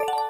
안녕.